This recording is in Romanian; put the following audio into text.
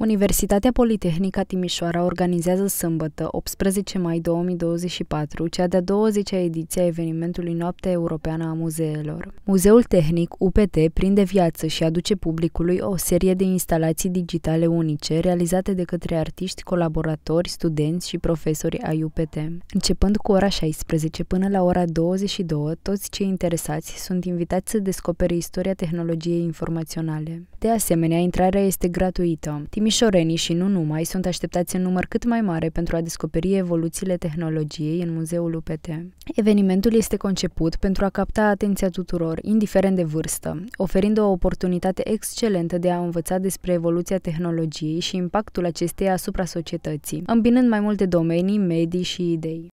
Universitatea Politehnică Timișoara organizează sâmbătă, 18 mai 2024, cea de-a 20-a ediție a evenimentului Noaptea Europeană a Muzeelor. Muzeul Tehnic UPT prinde viață și aduce publicului o serie de instalații digitale unice realizate de către artiști, colaboratori, studenți și profesori ai UPT. Începând cu ora 16 până la ora 22, toți cei interesați sunt invitați să descopere istoria tehnologiei informaționale. De asemenea, intrarea este gratuită. Timișorenii și nu numai sunt așteptați în număr cât mai mare pentru a descoperi evoluțiile tehnologiei în Muzeul UPT. Evenimentul este conceput pentru a capta atenția tuturor, indiferent de vârstă, oferind o oportunitate excelentă de a învăța despre evoluția tehnologiei și impactul acesteia asupra societății, îmbinând mai multe domenii, medii și idei.